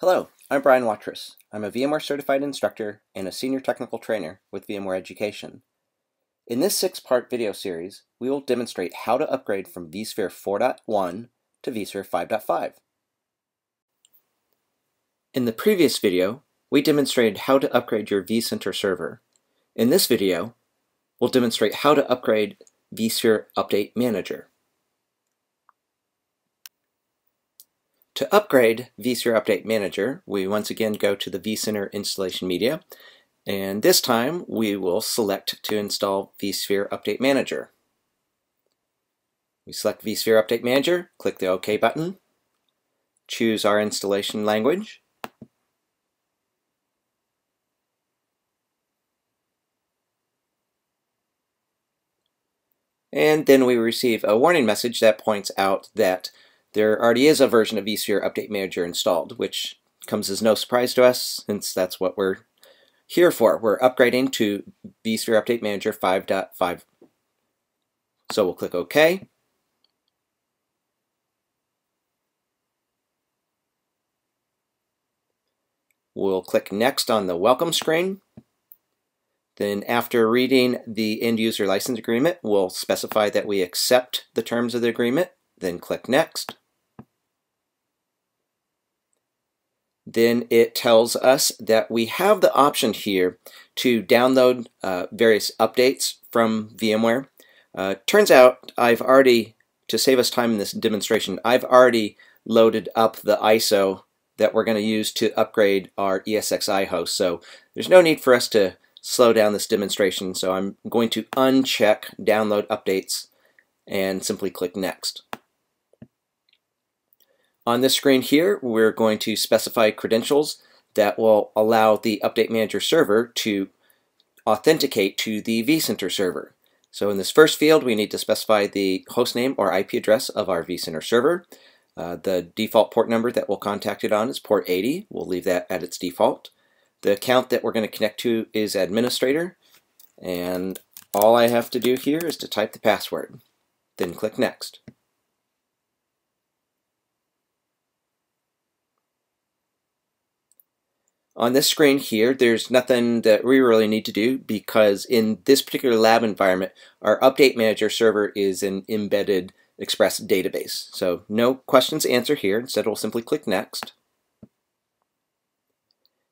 Hello, I'm Brian Watrous. I'm a VMware certified instructor and a senior technical trainer with VMware Education. In this six-part video series, we will demonstrate how to upgrade from vSphere 4.1 to vSphere 5.5. In the previous video, we demonstrated how to upgrade your vCenter server. In this video, we'll demonstrate how to upgrade vSphere Update Manager. To upgrade vSphere Update Manager, we once again go to the vCenter installation media, and this time we will select to install vSphere Update Manager. We select vSphere Update Manager, click the OK button, choose our installation language, and then we receive a warning message that points out that there already is a version of vSphere Update Manager installed, which comes as no surprise to us since that's what we're here for. We're upgrading to vSphere Update Manager 5.5. So we'll click OK. We'll click Next on the Welcome screen. Then after reading the end user license agreement, we'll specify that we accept the terms of the agreement, then click Next. then it tells us that we have the option here to download uh, various updates from VMware. Uh, turns out I've already, to save us time in this demonstration, I've already loaded up the ISO that we're going to use to upgrade our ESXi host. So there's no need for us to slow down this demonstration. So I'm going to uncheck download updates and simply click next. On this screen here, we're going to specify credentials that will allow the Update Manager server to authenticate to the vCenter server. So in this first field, we need to specify the hostname or IP address of our vCenter server. Uh, the default port number that we'll contact it on is port 80. We'll leave that at its default. The account that we're going to connect to is administrator. And all I have to do here is to type the password. Then click Next. On this screen here, there's nothing that we really need to do because in this particular lab environment, our Update Manager server is an embedded Express database. So no questions answered here. Instead, we'll simply click Next.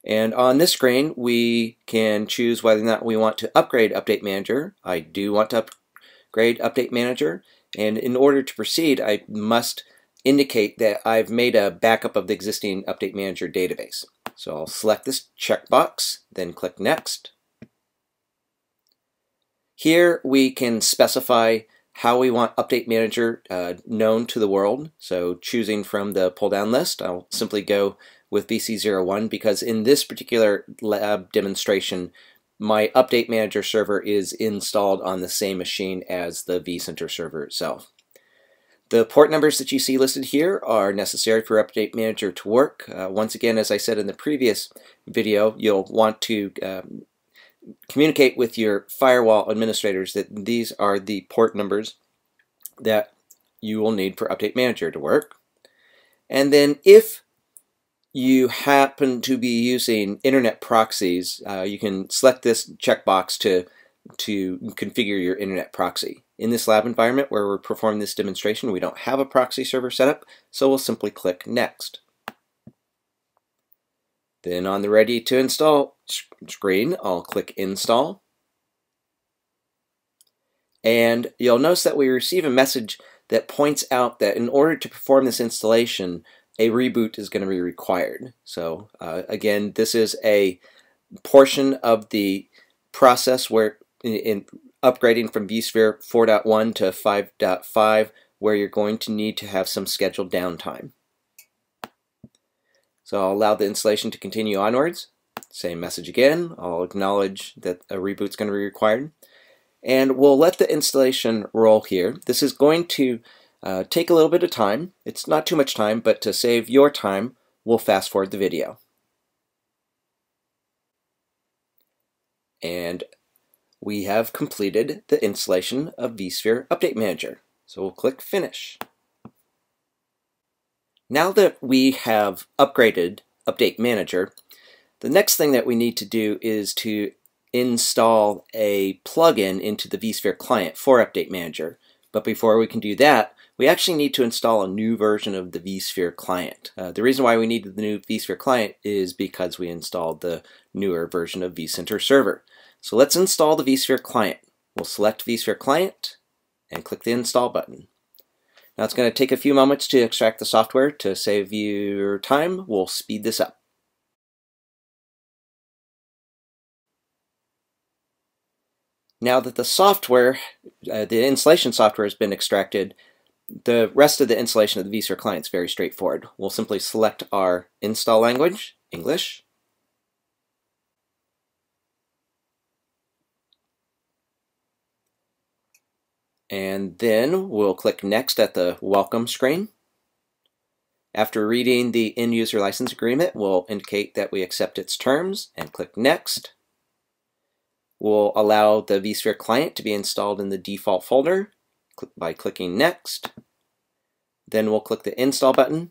And on this screen, we can choose whether or not we want to upgrade Update Manager. I do want to upgrade Update Manager. And in order to proceed, I must indicate that I've made a backup of the existing Update Manager database. So I'll select this checkbox, then click Next. Here we can specify how we want Update Manager uh, known to the world. So choosing from the pull-down list, I'll simply go with VC01 because in this particular lab demonstration, my Update Manager server is installed on the same machine as the vCenter server itself. The port numbers that you see listed here are necessary for Update Manager to work. Uh, once again, as I said in the previous video, you'll want to um, communicate with your firewall administrators that these are the port numbers that you will need for Update Manager to work. And then if you happen to be using internet proxies, uh, you can select this checkbox to, to configure your internet proxy. In this lab environment where we're performing this demonstration, we don't have a proxy server set up, so we'll simply click Next. Then on the Ready to Install screen, I'll click Install. And you'll notice that we receive a message that points out that in order to perform this installation, a reboot is going to be required. So uh, again, this is a portion of the process where in, in upgrading from vSphere 4.1 to 5.5 where you're going to need to have some scheduled downtime. So I'll allow the installation to continue onwards. Same message again. I'll acknowledge that a reboot is going to be required. And we'll let the installation roll here. This is going to uh, take a little bit of time. It's not too much time, but to save your time, we'll fast forward the video. And we have completed the installation of vSphere Update Manager. So we'll click Finish. Now that we have upgraded Update Manager, the next thing that we need to do is to install a plugin into the vSphere client for Update Manager. But before we can do that, we actually need to install a new version of the vSphere client. Uh, the reason why we need the new vSphere client is because we installed the newer version of vCenter Server. So let's install the vSphere client. We'll select vSphere client and click the install button. Now it's going to take a few moments to extract the software to save you time. We'll speed this up. Now that the software, uh, the installation software has been extracted, the rest of the installation of the vSphere client is very straightforward. We'll simply select our install language, English, and then we'll click Next at the Welcome screen. After reading the end user license agreement, we'll indicate that we accept its terms and click Next. We'll allow the vSphere client to be installed in the default folder by clicking Next. Then we'll click the Install button,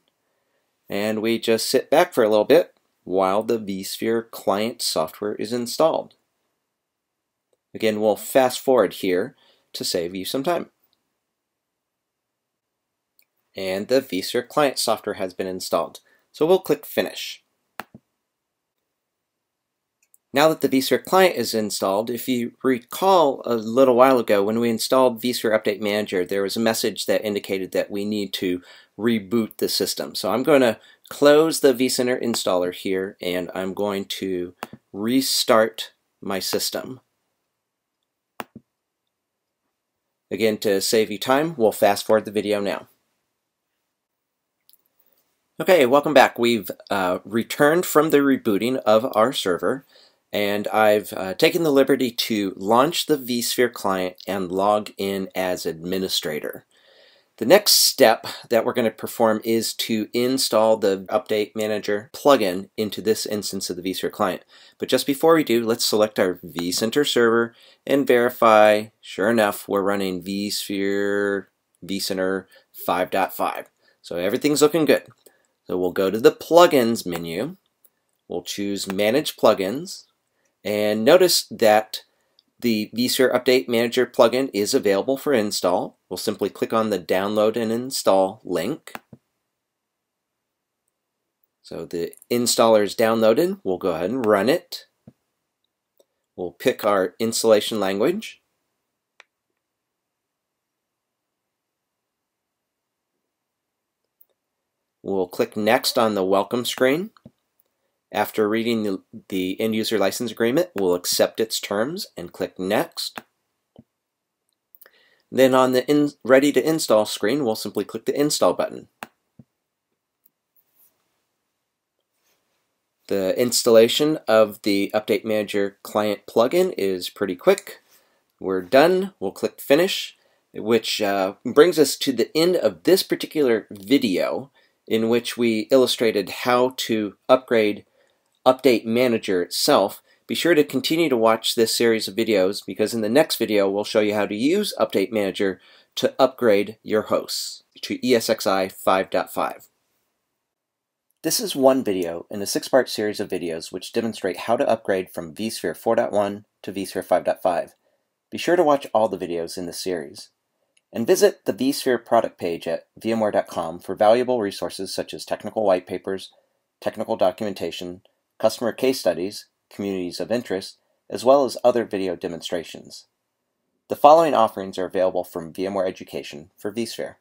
and we just sit back for a little bit while the vSphere client software is installed. Again, we'll fast forward here to save you some time. And the vSphere client software has been installed. So we'll click Finish. Now that the vSphere client is installed, if you recall a little while ago when we installed vSphere Update Manager, there was a message that indicated that we need to reboot the system. So I'm going to close the vCenter installer here and I'm going to restart my system. Again, to save you time, we'll fast forward the video now. Okay, welcome back. We've uh, returned from the rebooting of our server and I've uh, taken the liberty to launch the vSphere client and log in as administrator. The next step that we're going to perform is to install the Update Manager plugin into this instance of the vSphere client. But just before we do, let's select our vCenter server and verify, sure enough, we're running vSphere vCenter 5.5. So everything's looking good. So we'll go to the Plugins menu. We'll choose Manage Plugins. And notice that the vSphere Update Manager plugin is available for install. We'll simply click on the download and install link. So the installer is downloaded. We'll go ahead and run it. We'll pick our installation language. We'll click Next on the Welcome screen. After reading the, the end user license agreement, we'll accept its terms and click Next. Then on the Ready to Install screen, we'll simply click the Install button. The installation of the Update Manager client plugin is pretty quick. We're done. We'll click Finish, which uh, brings us to the end of this particular video in which we illustrated how to upgrade Update Manager itself, be sure to continue to watch this series of videos because in the next video we'll show you how to use Update Manager to upgrade your hosts to ESXi 5.5. This is one video in a six-part series of videos which demonstrate how to upgrade from vSphere 4.1 to vSphere 5.5. Be sure to watch all the videos in this series. And visit the vSphere product page at vmware.com for valuable resources such as technical white papers, technical documentation, customer case studies, communities of interest, as well as other video demonstrations. The following offerings are available from VMware Education for vSphere.